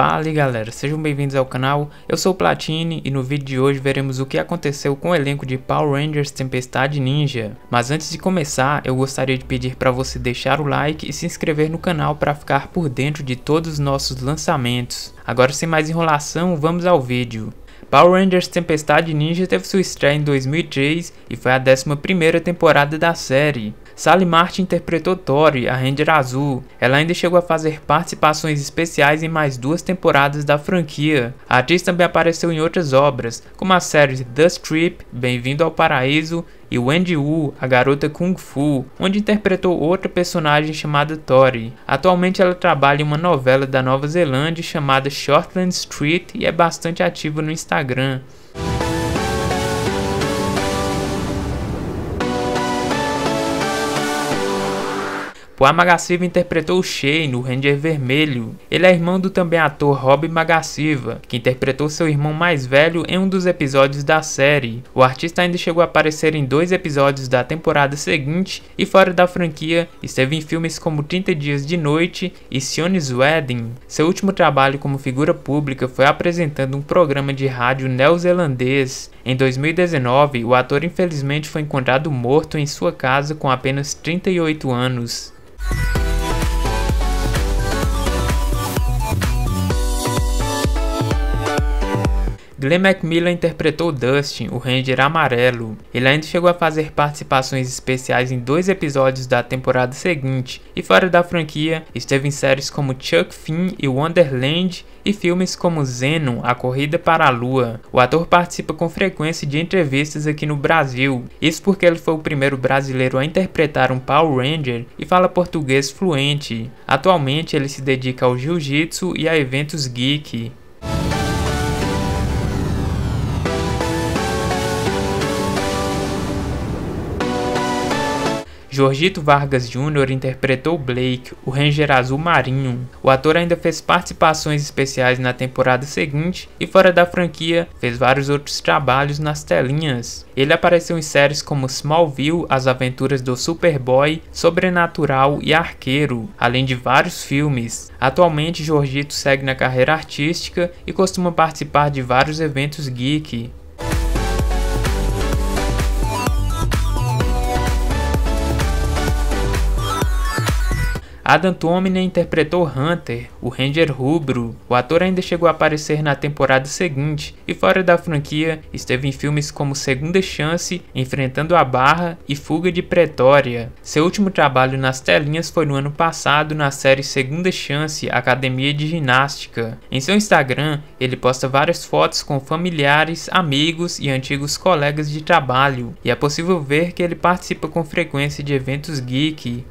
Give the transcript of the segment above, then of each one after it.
Fala galera, sejam bem-vindos ao canal, eu sou o Platine e no vídeo de hoje veremos o que aconteceu com o elenco de Power Rangers Tempestade Ninja. Mas antes de começar, eu gostaria de pedir para você deixar o like e se inscrever no canal para ficar por dentro de todos os nossos lançamentos. Agora sem mais enrolação, vamos ao vídeo. Power Rangers Tempestade Ninja teve sua estreia em 2003 e foi a 11ª temporada da série. Sally Martin interpretou Tori, a Ranger Azul. Ela ainda chegou a fazer participações especiais em mais duas temporadas da franquia. A atriz também apareceu em outras obras, como as séries The Strip, Bem-vindo ao Paraíso e Wendy Wu, a garota Kung Fu, onde interpretou outra personagem chamada Tori. Atualmente ela trabalha em uma novela da Nova Zelândia chamada Shortland Street e é bastante ativa no Instagram. Poá Magassiva interpretou Shane, o Ranger Vermelho. Ele é irmão do também ator Rob Magassiva, que interpretou seu irmão mais velho em um dos episódios da série. O artista ainda chegou a aparecer em dois episódios da temporada seguinte e fora da franquia, esteve em filmes como 30 Dias de Noite e Sion's Wedding. Seu último trabalho como figura pública foi apresentando um programa de rádio neozelandês. Em 2019, o ator infelizmente foi encontrado morto em sua casa com apenas 38 anos. Bye. Glenn Macmillan interpretou Dustin, o Ranger Amarelo. Ele ainda chegou a fazer participações especiais em dois episódios da temporada seguinte, e fora da franquia, esteve em séries como Chuck Finn e Wonderland e filmes como Zeno, A Corrida para a Lua. O ator participa com frequência de entrevistas aqui no Brasil, isso porque ele foi o primeiro brasileiro a interpretar um Power Ranger e fala português fluente. Atualmente ele se dedica ao jiu-jitsu e a eventos geek. Jorgito Vargas Jr. interpretou Blake, o Ranger Azul Marinho. O ator ainda fez participações especiais na temporada seguinte e fora da franquia, fez vários outros trabalhos nas telinhas. Ele apareceu em séries como Smallville, As Aventuras do Superboy, Sobrenatural e Arqueiro, além de vários filmes. Atualmente, Jorgito segue na carreira artística e costuma participar de vários eventos geek. Adam Tomine interpretou Hunter, o Ranger Rubro. O ator ainda chegou a aparecer na temporada seguinte e fora da franquia esteve em filmes como Segunda Chance, Enfrentando a Barra e Fuga de Pretória. Seu último trabalho nas telinhas foi no ano passado na série Segunda Chance, Academia de Ginástica. Em seu Instagram, ele posta várias fotos com familiares, amigos e antigos colegas de trabalho, e é possível ver que ele participa com frequência de eventos geek.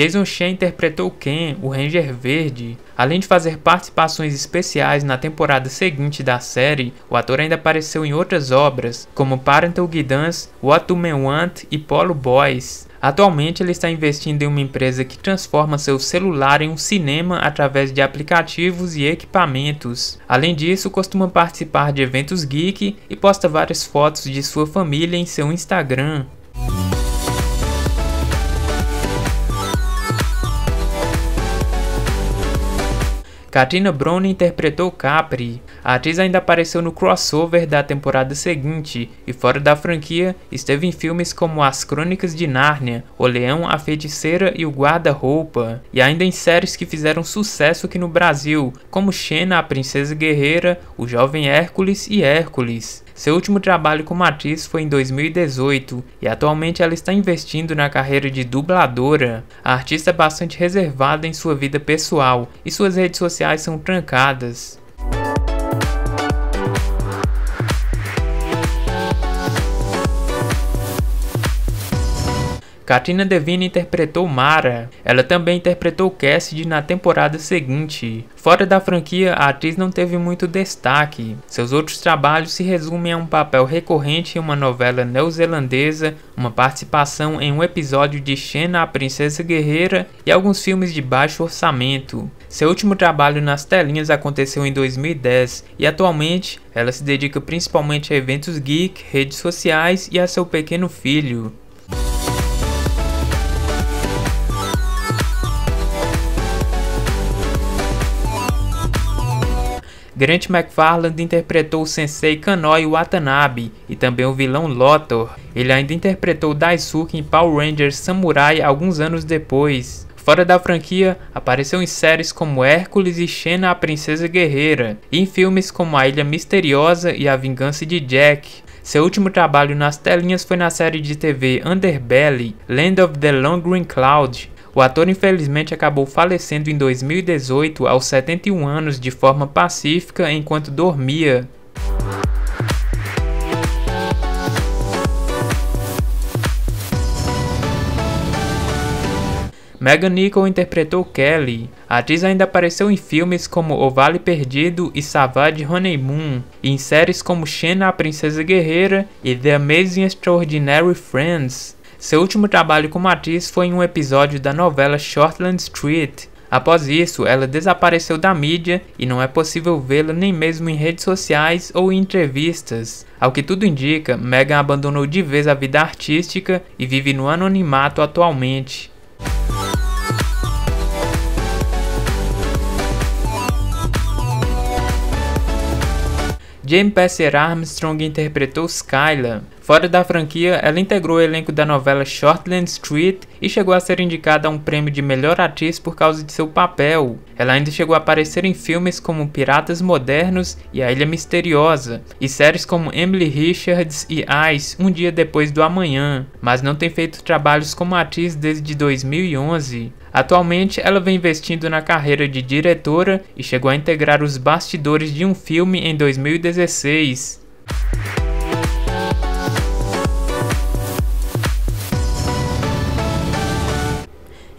Jason Shen interpretou Ken, o Ranger Verde. Além de fazer participações especiais na temporada seguinte da série, o ator ainda apareceu em outras obras, como Parental Guidance, What Do Men Want e Polo Boys. Atualmente ele está investindo em uma empresa que transforma seu celular em um cinema através de aplicativos e equipamentos. Além disso, costuma participar de eventos geek e posta várias fotos de sua família em seu Instagram. Katrina Brown interpretou Capri. A atriz ainda apareceu no crossover da temporada seguinte e fora da franquia esteve em filmes como As Crônicas de Nárnia, O Leão, a Feiticeira e o Guarda-Roupa, e ainda em séries que fizeram sucesso aqui no Brasil, como Xena, a Princesa Guerreira, O Jovem Hércules e Hércules. Seu último trabalho como atriz foi em 2018 e atualmente ela está investindo na carreira de dubladora. A artista é bastante reservada em sua vida pessoal e suas redes sociais são trancadas. Katrina Devine interpretou Mara. Ela também interpretou Cassidy na temporada seguinte. Fora da franquia, a atriz não teve muito destaque. Seus outros trabalhos se resumem a um papel recorrente em uma novela neozelandesa, uma participação em um episódio de Xena, a Princesa Guerreira e alguns filmes de baixo orçamento. Seu último trabalho nas telinhas aconteceu em 2010 e atualmente ela se dedica principalmente a eventos geek, redes sociais e a seu pequeno filho. Grant McFarland interpretou o sensei Kanoi Watanabe e também o vilão Lothor. Ele ainda interpretou Daisuke em Power Rangers Samurai alguns anos depois. Fora da franquia, apareceu em séries como Hércules e Xena a Princesa Guerreira, e em filmes como A Ilha Misteriosa e A Vingança de Jack. Seu último trabalho nas telinhas foi na série de TV Underbelly, Land of the Long Green Cloud. O ator infelizmente acabou falecendo em 2018 aos 71 anos de forma pacífica enquanto dormia. Megan Nicole interpretou Kelly. A atriz ainda apareceu em filmes como O Vale Perdido e Savage Honeymoon, e em séries como Xena a Princesa Guerreira e The Amazing Extraordinary Friends. Seu último trabalho como atriz foi em um episódio da novela Shortland Street. Após isso, ela desapareceu da mídia e não é possível vê-la nem mesmo em redes sociais ou em entrevistas. Ao que tudo indica, Megan abandonou de vez a vida artística e vive no anonimato atualmente. Jane Passer Armstrong interpretou Skyla. Fora da franquia, ela integrou o elenco da novela Shortland Street e chegou a ser indicada a um prêmio de melhor atriz por causa de seu papel. Ela ainda chegou a aparecer em filmes como Piratas Modernos e A Ilha Misteriosa, e séries como Emily Richards e Ice, Um Dia Depois do Amanhã, mas não tem feito trabalhos como atriz desde 2011. Atualmente, ela vem investindo na carreira de diretora e chegou a integrar os bastidores de um filme em 2016.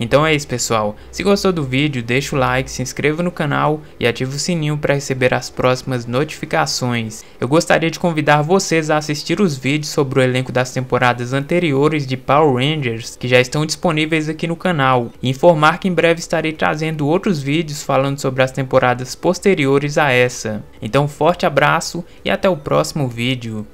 Então é isso pessoal, se gostou do vídeo deixa o like, se inscreva no canal e ative o sininho para receber as próximas notificações. Eu gostaria de convidar vocês a assistir os vídeos sobre o elenco das temporadas anteriores de Power Rangers que já estão disponíveis aqui no canal e informar que em breve estarei trazendo outros vídeos falando sobre as temporadas posteriores a essa. Então forte abraço e até o próximo vídeo.